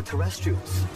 the terrestrials.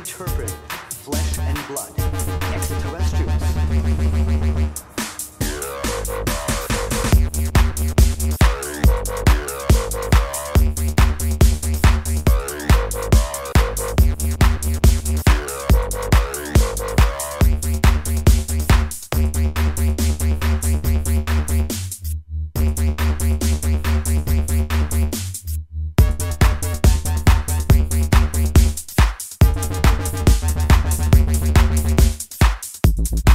interpret flesh and blood, extraterrestrial.